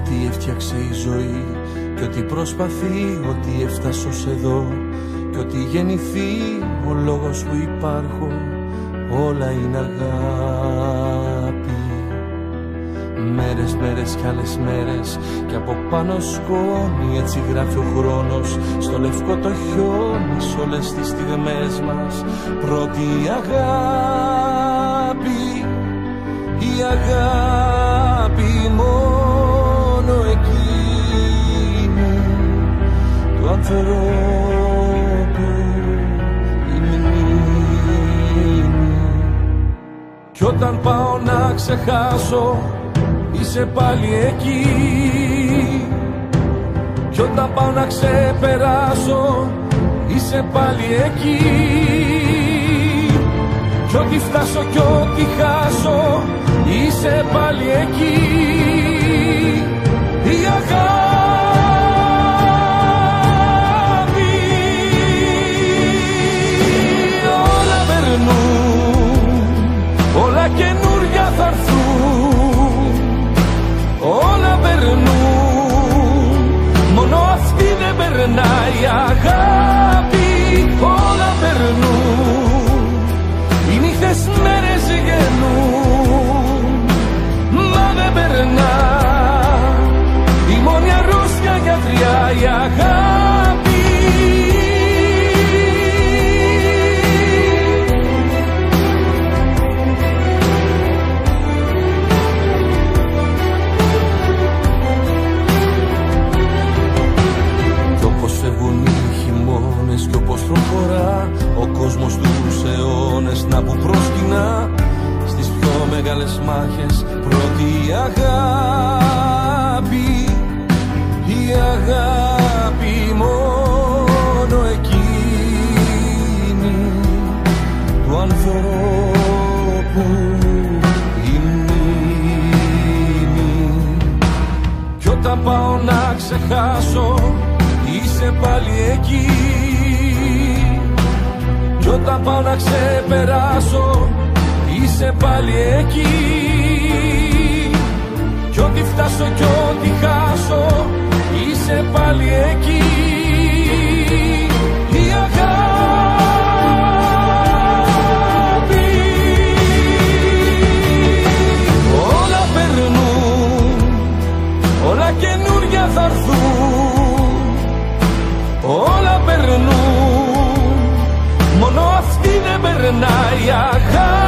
ότι έφτιαξε η ζωή και ότι προσπαθεί ότι έφτασες ως εδώ και ότι γεννηθεί ο λόγος που υπάρχω όλα είναι αγάπη. Μέρες, μέρες κι άλλες μέρες και από πάνω σκόνη έτσι γράφει ο χρόνος. Στο λευκό το χιόνι σ' όλες τις στιγμές μας πρώτη αγάπη. Η αγάπη του ανθρώπου η μνήμη κι όταν πάω να ξεχάσω είσαι πάλι εκεί. Κι όταν πάω να ξεπεράσω είσαι πάλι εκεί. Κι ό,τι φτάσω κι ό,τι χάσω είσαι πάλι εκεί περνάει η μεγάλες μάχες. Πρώτη αγάπη Η αγάπη μόνο εκείνη Του ανθρώπου η μνήμη κι όταν πάω να ξεχάσω Είσαι πάλι εκεί. Κι όταν πάω να ξεπεράσω Είσαι πάλι εκεί. Κι ό,τι φτάσω κι ό,τι χάσω Είσαι πάλι εκεί. Η αγάπη. Όλα περνούν Όλα καινούρια θα έρθουν. Όλα περνούν Μόνο αυτή δεν περνάει η αγάπη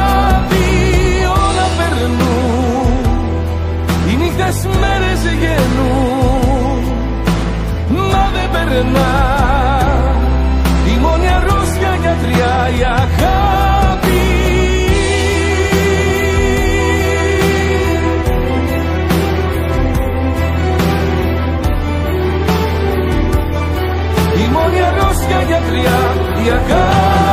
Τόσες μέρες γεννούν Μα δεν περνά. Η μόνη αρρώστια γιατριά η αγάπη. Η μόνη αρρώστια γιατριά η αγάπη.